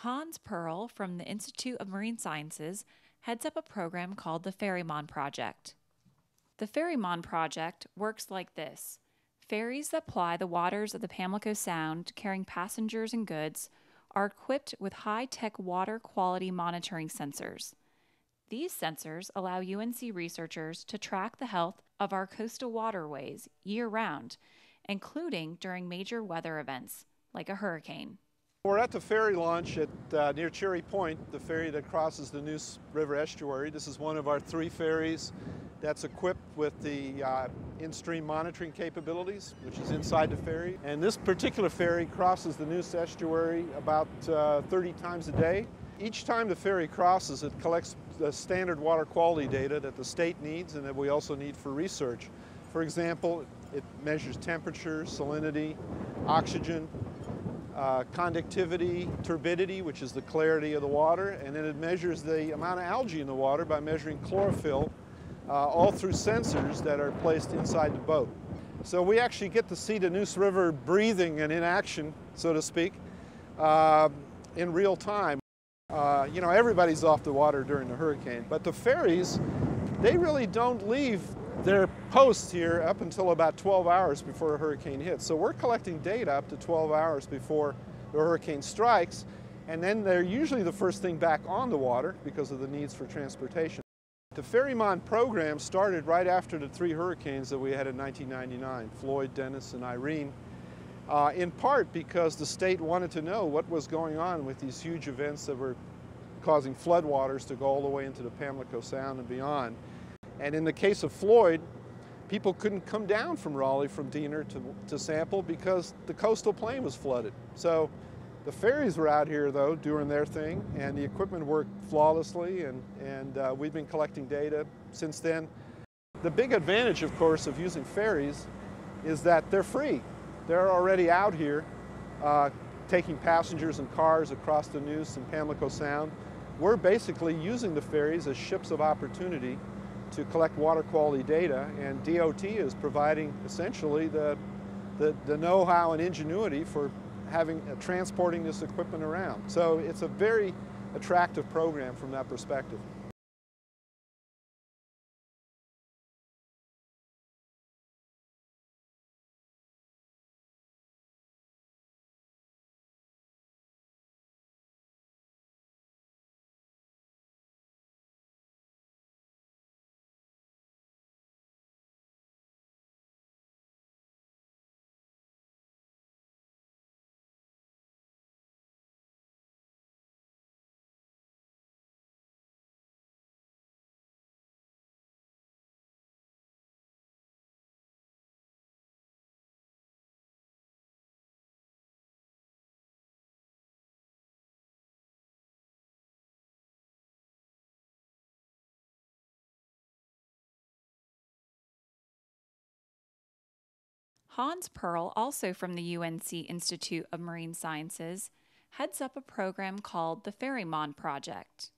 Hans Paerl from the Institute of Marine Sciences heads up a program called the Ferrymon Project. The Ferrymon Project works like this ferries that ply the waters of the Pamlico Sound carrying passengers and goods are equipped with high tech water quality monitoring sensors. These sensors allow UNC researchers to track the health of our coastal waterways year round, including during major weather events like a hurricane. We're at the ferry launch at uh, near Cherry Point, the ferry that crosses the Neuse River estuary. This is one of our three ferries that's equipped with the uh, in-stream monitoring capabilities, which is inside the ferry. And this particular ferry crosses the Neuse estuary about uh, 30 times a day. Each time the ferry crosses, it collects the standard water quality data that the state needs and that we also need for research. For example, it measures temperature, salinity, oxygen, uh, conductivity, turbidity, which is the clarity of the water, and then it measures the amount of algae in the water by measuring chlorophyll, uh, all through sensors that are placed inside the boat. So we actually get to see the Neuse River breathing and in action, so to speak, uh, in real time. Uh, you know, everybody's off the water during the hurricane, but the ferries, they really don't leave their posts here up until about 12 hours before a hurricane hits. So we're collecting data up to 12 hours before the hurricane strikes, and then they're usually the first thing back on the water because of the needs for transportation. The Ferrymon program started right after the three hurricanes that we had in 1999, Floyd, Dennis, and Irene, uh, in part because the state wanted to know what was going on with these huge events that were causing floodwaters to go all the way into the Pamlico Sound and beyond. And in the case of Floyd, people couldn't come down from Raleigh from Diener to, to sample because the coastal plain was flooded. So the ferries were out here though doing their thing and the equipment worked flawlessly and, and uh, we've been collecting data since then. The big advantage of course of using ferries is that they're free. They're already out here uh, taking passengers and cars across the Neuse and Pamlico Sound. We're basically using the ferries as ships of opportunity to collect water quality data, and DOT is providing essentially the, the, the know-how and ingenuity for having uh, transporting this equipment around. So it's a very attractive program from that perspective. Hans Paerl, also from the UNC Institute of Marine Sciences, heads up a program called the Ferrymon Project.